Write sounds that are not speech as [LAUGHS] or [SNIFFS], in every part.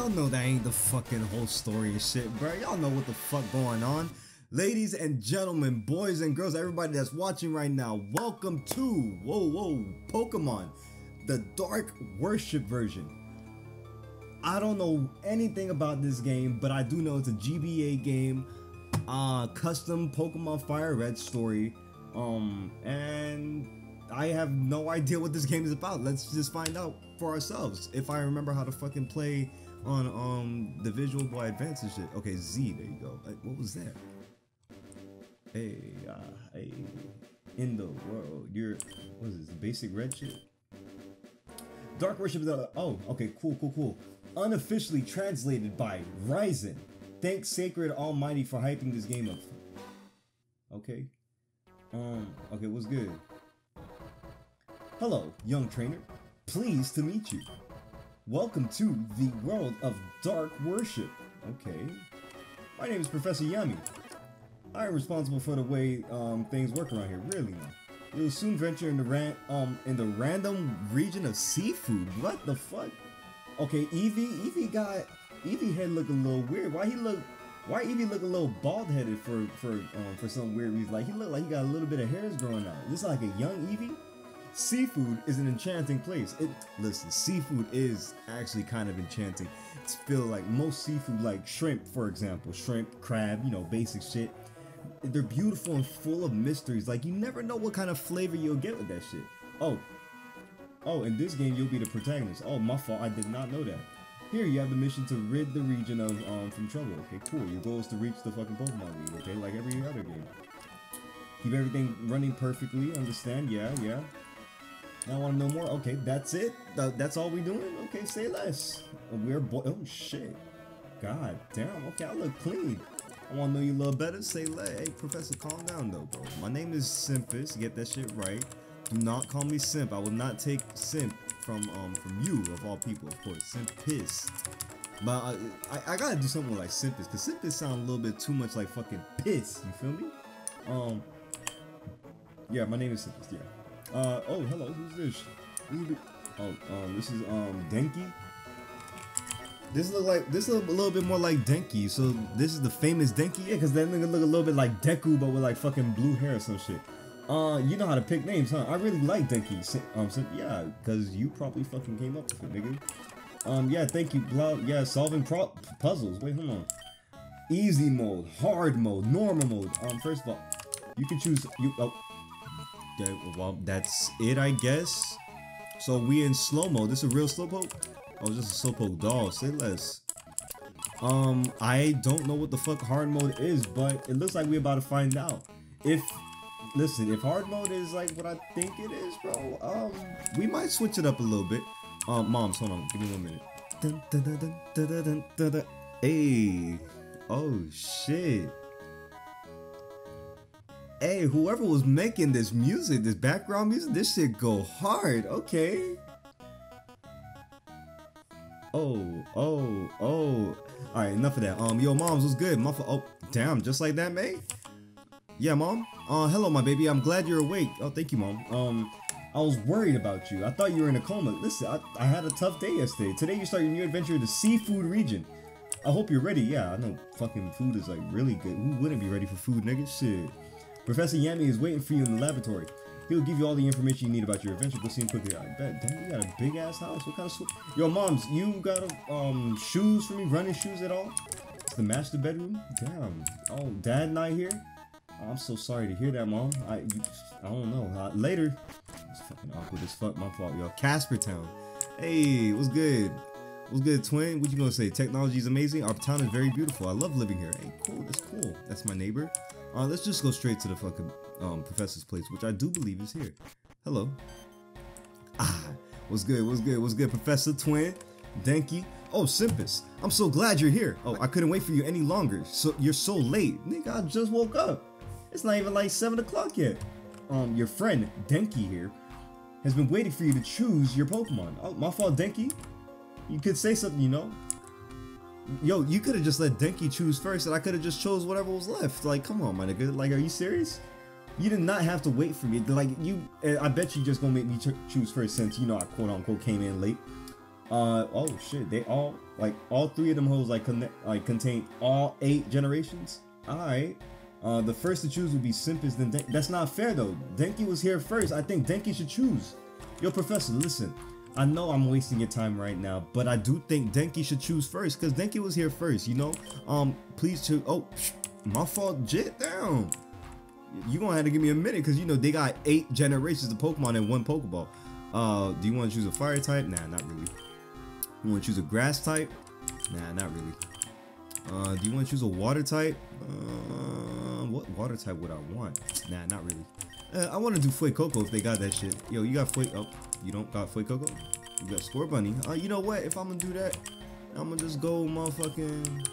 y'all know that ain't the fucking whole story and shit, bro. Y'all know what the fuck going on. Ladies and gentlemen, boys and girls, everybody that's watching right now, welcome to, whoa, whoa, Pokemon, the Dark Worship version. I don't know anything about this game, but I do know it's a GBA game, uh, custom Pokemon Fire Red story, um, and I have no [LAUGHS] idea what this game is about. Let's just find out for ourselves. If I remember how to fucking play on um the Visual Boy Advance and shit. Okay, Z, there you go. Like, what was that? Hey, uh, hey, in the world, you're what is this? Basic red shit. Dark Worship oh, okay, cool, cool, cool. Unofficially translated by Ryzen. Thanks Sacred Almighty for hyping this game up. Okay. Um, okay, what's good? Hello, young trainer. Pleased to meet you. Welcome to the world of Dark Worship. Okay. My name is Professor Yami. I am responsible for the way um, things work around here. Really now. You'll soon venture in the ran um in the random region of seafood. What the fuck? Okay, Eevee, Eevee got Eevee head look a little weird. Why he look why Eevee look a little bald headed for for um for some weird reason? Like he look like he got a little bit of hairs growing out. This like a young Eevee? Seafood is an enchanting place. It listen, seafood is actually kind of enchanting. It's feel like most seafood, like shrimp, for example, shrimp, crab, you know, basic shit. They're beautiful and full of mysteries. Like you never know what kind of flavor you'll get with that shit. Oh, oh, in this game you'll be the protagonist. Oh, my fault. I did not know that. Here you have the mission to rid the region of um from trouble. Okay, cool. Your goal is to reach the fucking Pokemon League. Okay, like every other game. Keep everything running perfectly. Understand? Yeah, yeah. I want to know more. Okay, that's it. Th- that's all we doing. Okay, say less. We're boy. Oh shit. God damn. Okay, I look clean. I want to know you a little better. Say less. Hey, Professor, calm down though, bro. My name is Simpus. Get that shit right. Do not call me Simp. I will not take Simp from um from you of all people, of course. Simpus. But I, I, I gotta do something like Simpus, cause Simpus sound a little bit too much like fucking piss. You feel me? Um. Yeah, my name is Simpus. Yeah. Uh, oh, hello, who's this? Oh, um, this is, um, Denki. This look like, this look a little bit more like Denki, so this is the famous Denki? Yeah, because that nigga look a little bit like Deku, but with like fucking blue hair or some shit. Uh, you know how to pick names, huh? I really like Denki. Um, so, yeah, because you probably fucking came up with it, nigga. Um, yeah, thank you. Yeah, solving pro puzzles. Wait, hold on. Easy mode, hard mode, normal mode. Um, first of all, you can choose, you, oh, that, well, that's it, I guess. So we in slow mo. This is a real slowpoke? Oh, just a slowpoke doll. Say less. Um, I don't know what the fuck hard mode is, but it looks like we're about to find out. If listen, if hard mode is like what I think it is, bro, um, we might switch it up a little bit. Um, moms, hold on, give me one minute. Hey, oh shit hey, whoever was making this music, this background music, this shit go hard. Okay. Oh, oh, oh. All right, enough of that. Um, yo, moms was good. Oh, damn, just like that, mate. Yeah, mom. Uh, hello, my baby. I'm glad you're awake. Oh, thank you, mom. Um, I was worried about you. I thought you were in a coma. Listen, I, I had a tough day yesterday. Today you start your new adventure in the seafood region. I hope you're ready. Yeah, I know fucking food is like really good. Who wouldn't be ready for food, nigga? Shit. Professor Yami is waiting for you in the laboratory. He'll give you all the information you need about your adventure. Go see him quickly. I bet. Damn, you got a big ass house. What kind of sw- Yo, moms, you got a, um shoes for me? Running shoes at all? It's the master bedroom. Damn. Oh, dad not here. Oh, I'm so sorry to hear that, mom. I, you, I don't know. Uh, later. It's fucking awkward as fuck. My fault, yo. Casper Town. Hey, what's good? What's good, twin? What you gonna say? Technology is amazing. Our town is very beautiful. I love living here. Hey, cool. That's cool. That's my neighbor. Uh, let's just go straight to the fucking um, professor's place, which I do believe is here. Hello. Ah, what's good? What's good? What's good, Professor Twin? Denki. Oh, Simpus. I'm so glad you're here. Oh, I couldn't wait for you any longer. So you're so late, nigga. I just woke up. It's not even like seven o'clock yet. Um, your friend Denki here has been waiting for you to choose your Pokemon. Oh, my fault, Denki. You could say something, you know. Yo, you could have just let Denki choose first, and I could have just chose whatever was left. Like, come on, my nigga. Like, are you serious? You did not have to wait for me. Like, you, eh, I bet you just gonna make me choose first since, you know, I quote unquote came in late. Uh, oh shit, they all, Like all three of them hoes like connect like contain all eight generations. Alright. Uh, the first to choose would be Simpus, then Den- That's not fair though. Denki was here first. I think Denki should choose. Yo, Professor, listen. I know I'm wasting your time right now, but I do think Denki should choose first because Denki was here first. You know, um, please choose. Oh, [SNIFFS] my fault. Jit down. You gonna have to give me a minute because you know they got eight generations of Pokemon in one Pokeball. Uh, do you want to choose a fire type? Nah, not really. You want to choose a grass type? Nah, not really. Uh, do you want to choose a water type? Uh, what water type would I want? Nah, not really. Uh, I want to do Fuecoco if they got that shit. Yo, you got Fue... Oh, you don't got Fuecoco? You got Scorbunny. Uh, you know what? If I'm gonna do that, I'm gonna just go motherfucking...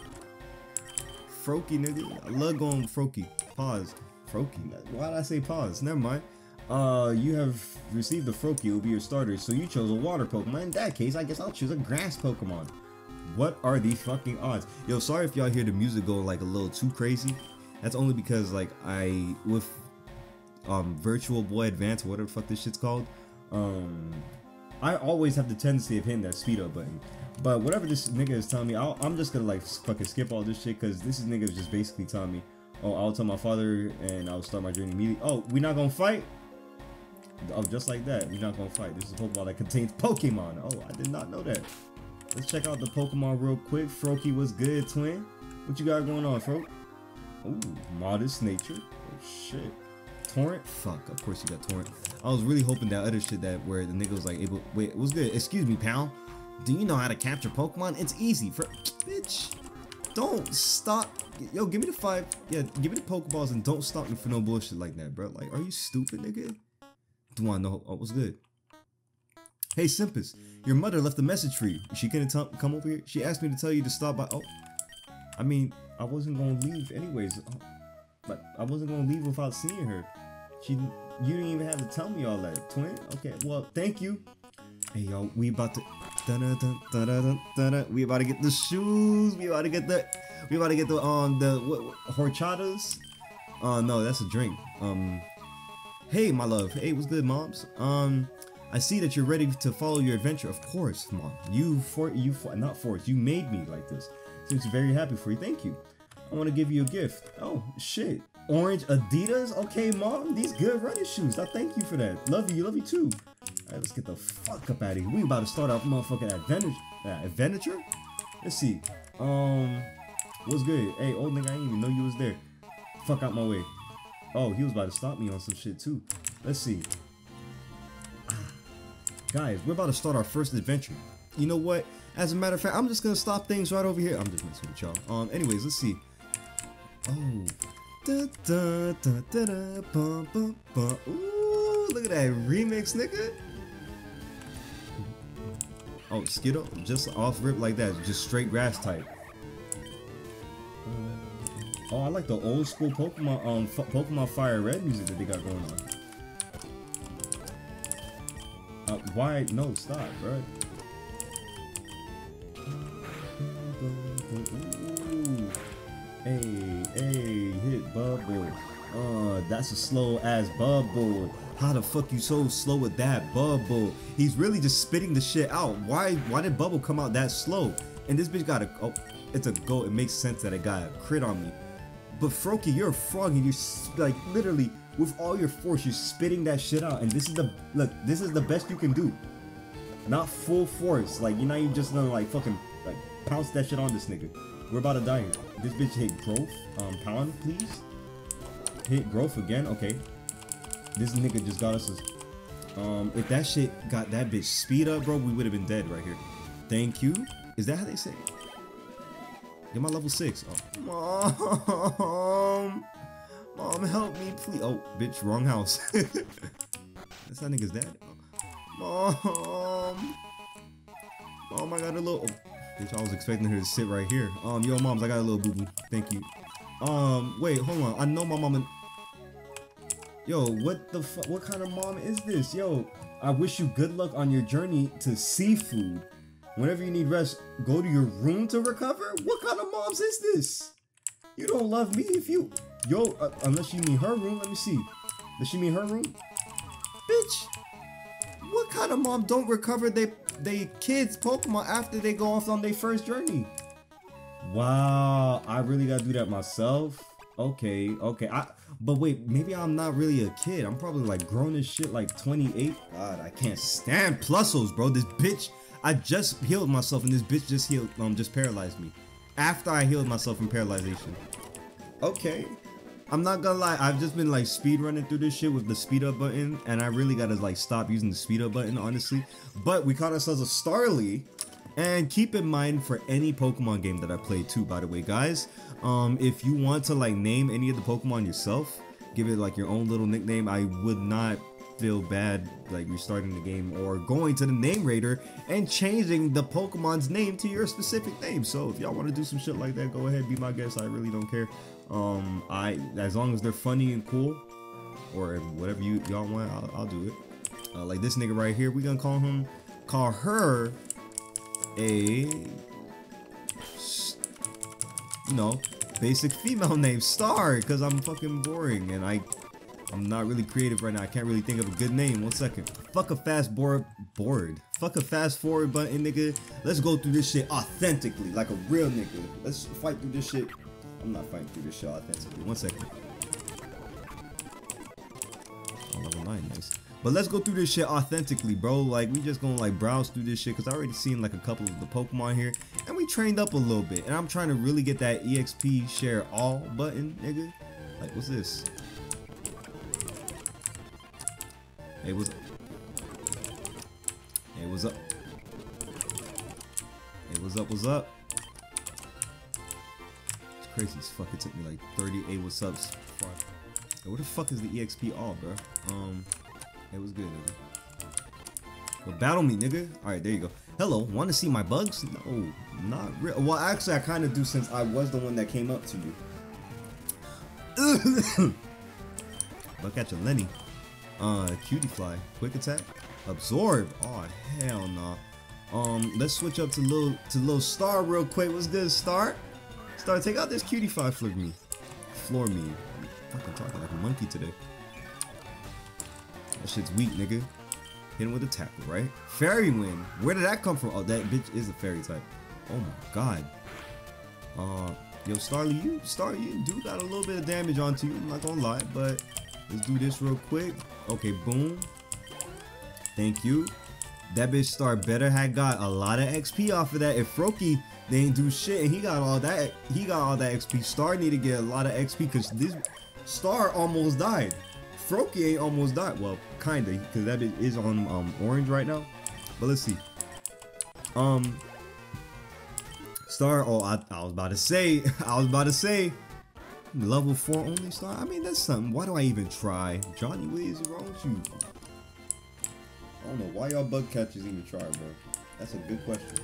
Froakie, nigga. I love going Froakie. Pause. Froakie. Why did I say pause? Never mind. Uh, you have received the Froakie. It will be your starter, so you chose a water Pokemon. In that case, I guess I'll choose a grass Pokemon. What are the fucking odds? Yo, sorry if y'all hear the music going like a little too crazy. That's only because like I with um Virtual Boy Advance, whatever the fuck this shit's called. Um, I always have the tendency of hitting that speed up button. But whatever this nigga is telling me, i am just gonna like fucking skip all this shit because this is nigga is just basically telling me, oh, I'll tell my father and I'll start my journey immediately. Oh, we not gonna fight? Oh, just like that, we're not gonna fight. This is a Pokeball that contains Pokemon. Oh, I did not know that. Let's check out the Pokemon real quick. Froakie was good, twin. What you got going on, Fro? Ooh, modest nature. Oh shit. Torrent? Fuck, of course you got Torrent. I was really hoping that other shit that where the nigga was like able wait, it was good. Excuse me, pal. Do you know how to capture Pokemon? It's easy for bitch. Don't stop. Yo, give me the five. Yeah, give me the Pokeballs and don't stop me for no bullshit like that, bro. Like, are you stupid, nigga? Do I know? Oh, what's good? Hey, Simpus, your mother left a message for you. She couldn't come over here. She asked me to tell you to stop by. Oh, I mean, I wasn't gonna leave anyways. But I wasn't gonna leave without seeing her. She, you didn't even have to tell me all that, twin. Okay, well, thank you. Hey, yo, we about to. Da -da -da, da -da -da we about to get the shoes. We about to get the. We about to get the um the what, what, horchatas. Uh no, that's a drink. Um, hey, my love. Hey, what's good, moms? Um, I see that you're ready to follow your adventure. Of course, mom. You for you for not forced. You made me like this. Seems very happy for you. Thank you. I want to give you a gift. Oh shit. Orange Adidas? Okay, mom. These good running shoes. I thank you for that. Love you. Love you too. Alright, let's get the fuck up out of here. We about to start off motherfucking adventure. Uh, adventure? Let's see. Um, what's good? Hey, old nigga, I didn't even know you was there. Fuck out my way. Oh, he was about to stop me on some shit too. Let's see. Guys, we're about to start our first adventure. You know what? As a matter of fact, I'm just gonna stop things right over here. I'm just messing with y'all. Um, anyways, let's see. Oh. Da, da, da, da, da, bum, bum, bum. Ooh, look at that remix, nigga. Oh, Skittle, just off rip like that, just straight grass type. Oh, I like the old school Pokemon, um, Pokemon Fire Red music that they got going on. Uh, why? No, stop, bro. Ooh. Hey, bubble. Uh, that's a slow ass bubble. How the fuck you so slow with that bubble? He's really just spitting the shit out. Why? Why did bubble come out that slow? And this bitch got a. Oh, it's a go. It makes sense that it got a crit on me. But Froakie, you're a frog and you're like literally with all your force, you're spitting that shit out. And this is the look, this is the best you can do. Not full force. Like, you know, you just gonna like fucking like pounce that shit on this nigga. We're about to die here. This bitch hit growth. Um, pound, please. Hit growth again. Okay. This nigga just got us. A, um, if that shit got that bitch speed up, bro, we would have been dead right here. Thank you. Is that how they say it? Get my level six. Oh. Mom. Mom, help me, please. Oh, bitch, wrong house. [LAUGHS] That's that nigga's dad. Mom. Mom, I got a little. Oh, bitch, I was expecting her to sit right here. Um, yo, moms, I got a little boo boo. Thank you. Um, wait, hold on. I know my mom. Yo, what the fuck? What kind of mom is this? Yo, I wish you good luck on your journey to seafood. Whenever you need rest, go to your room to recover? What kind of moms is this? You don't love me if you... Yo, uh, unless you mean her room. Let me see. Does she mean her room? Bitch. What kind of mom don't recover they... they kids Pokemon after they go off on their first journey. Wow, I really gotta do that myself. Okay, okay. I but wait, maybe I'm not really a kid. I'm probably like grown as shit, like 28. God, I can't stand plusos, bro. This bitch, I just healed myself, and this bitch just healed, um, just paralyzed me. After I healed myself from paralyzation. Okay. I'm not gonna lie, I've just been like speed running through this shit with the speed up button, and I really gotta like stop using the speed up button, honestly. But we caught ourselves a Starly, and keep in mind for any Pokemon game that I play too, by the way, guys, um, if you want to like name any of the Pokemon yourself, give it like your own little nickname, I would not feel bad like restarting the game or going to the Name Rater and changing the Pokemon's name to your specific name. So if y'all want to do some shit like that, go ahead, be my guest. I really don't care. Um, I as long as they're funny and cool, or whatever you y'all want, I'll, I'll do it. Uh, like this nigga right here, we gonna call him, call her, a, you know, basic female [LAUGHS] name Star, because I'm fucking boring and I, I'm not really creative right now. I can't really think of a good name. One second. Fuck a fast board, board. Fuck a fast forward button, nigga. Let's go through this shit authentically, like a real nigga. Let's fight through this shit I'm not fighting through this shit authentically. One second. But let's go through this shit authentically, bro. Like, we just gonna, like, browse through this shit. Because I already seen, like, a couple of the Pokemon here. And we trained up a little bit. And I'm trying to really get that EXP share all button, nigga. Like, what's this? Hey, what's up? Hey, what's up? Hey, what's up? What's up? It's crazy as fuck. It took me like 38 what's ups. Hey, where the fuck is the EXP all, bro? Um, it was good, nigga. Battle me, nigga. All right, there you go. Hello, want to see my bugs? No, not real. Well, actually, I kind of do since I was the one that came up to you. [COUGHS] Look at your Lenny. Uh, Cutiefly. Quick attack. Absorb. Oh, hell no. Nah. Um, let's switch up to little to little Star real quick. What's good, Star? Star, take out this Cutiefly for me. Floor me. I'm fucking talking like a monkey today. That shit's weak, nigga. Hit him with a tackle, right? Fairy Wind. Where did that come from? Oh, that bitch is a fairy type. Oh my god. Uh, yo, Starly, you, Star, you do got a little bit of damage onto you. I'm not gonna lie, but let's do this real quick. Okay, boom. Thank you. That bitch Star better had got a lot of XP off of that. If Froakie they ain't do shit, and he got all that. He got all that XP. Star need to get a lot of XP because this Star almost died. Froakie almost died. Well, kinda, because that is on um, orange right now. But let's see. Um, Star. Oh, I, I was about to say. [LAUGHS] I was about to say. Level four only star. I mean, that's something. Why do I even try? Johnny, what is wrong with you? I don't know why y'all bug catchers even try, bro. That's a good question.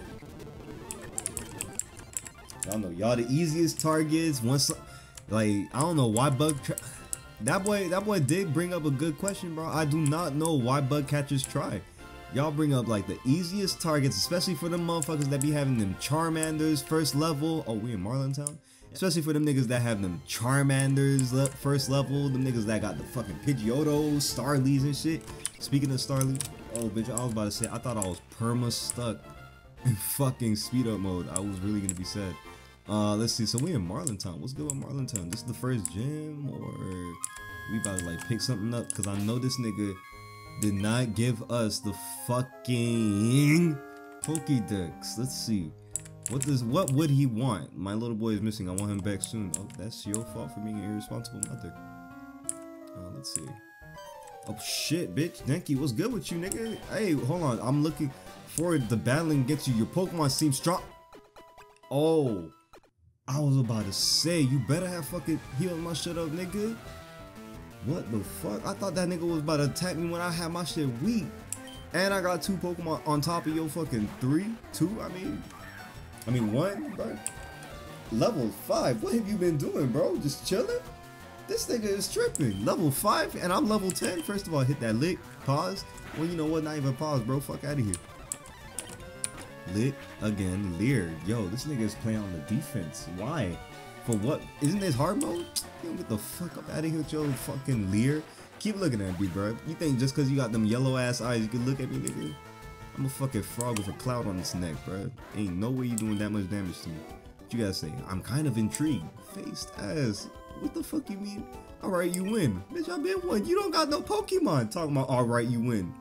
Y'all know y'all the easiest targets. Once, like I don't know why bug. That boy, that boy did bring up a good question, bro. I do not know why bug catchers try. Y'all bring up like the easiest targets, especially for them motherfuckers that be having them Charmanders first level. Oh, we in Marlintown? Especially for them niggas that have them Charmanders le first level, them niggas that got the fucking Pidgeotos, Starlies and shit. Speaking of Starly, oh bitch, I was about to say, I thought I was perma stuck in [LAUGHS] fucking speed up mode. I was really gonna be sad. Uh, let's see. So we in Marlintown. What's good with Marlintown? This is the first gym, or we about to like pick something up? Cause I know this nigga did not give us the fucking Pokédex. Let's see. What does what would he want? My little boy is missing. I want him back soon. Oh, that's your fault for being an irresponsible mother. Uh, let's see. Oh shit, bitch. Denki, what's good with you, nigga? Hey, hold on. I'm looking for the battling against you. Your Pokemon seems strong. Oh. I was about to say, you better have fucking healed my shit up, nigga. What the fuck? I thought that nigga was about to attack me when I had my shit weak. And I got two Pokemon on top of your fucking three? Two, I mean. I mean, one, bro. Level five. What have you been doing, bro? Just chilling? This nigga is tripping. Level five, and I'm level 10. First of all, hit that lick. Pause. Well, you know what? Not even pause, bro. Fuck out of here. Lit again, Leered. Yo, this nigga is playing on the defense. Why? For what? Isn't this hard mode? Yo, get the fuck up out of here your fucking Leer. Keep looking at me, bro. You think just because you got them yellow ass eyes, you can look at me, nigga? I'm a fucking frog with a cloud on its neck, bro. Ain't no way you doing that much damage to me. What you gotta say? I'm kind of intrigued. Faced ass. What the fuck you mean? Alright, you win. Bitch, I been one. You don't got no Pokemon. Talking about alright, you win.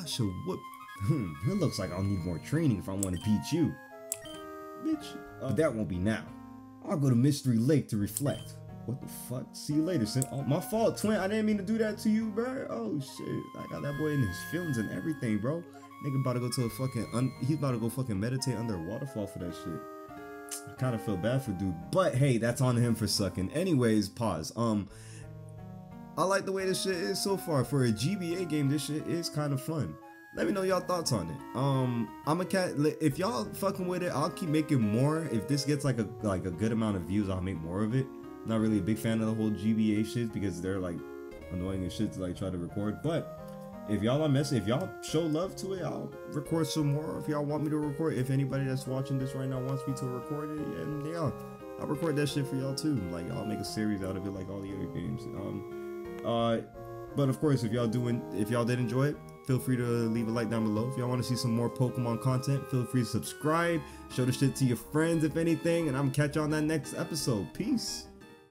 I should whoop. Hmm, it looks like I'll need more training if I want to beat you. Bitch, uh, that won't be now. I'll go to Mystery Lake to reflect. What the fuck? See you later, son. Oh, my fault, twin. I didn't mean to do that to you, bro. Oh shit. I got that boy in his feelings and everything, bro. Nigga about to go to a fucking un- he's about to go fucking meditate under a waterfall for that shit. I kind of feel bad for dude, but hey, that's on him for sucking. Anyways, pause. Um, I like the way this shit is so far for a GBA game. This shit is kind of fun. Let me know y'all thoughts on it. Um, I'm a cat. If y'all fucking with it, I'll keep making more. If this gets like a like a good amount of views, I'll make more of it. Not really a big fan of the whole GBA shit because they're like annoying as shit to like try to record. But if y'all are messing, if y'all show love to it, I'll record some more. If y'all want me to record, if anybody that's watching this right now wants me to record it, and yeah, I'll record that shit for y'all too. Like I'll make a series out of it, like all the other games. Um, uh, but of course, if y'all doing, if y'all did enjoy it, feel free to leave a like down below. If y'all want to see some more Pokemon content, feel free to subscribe. Show the shit to your friends if anything, and I'm catch you on that next episode. Peace.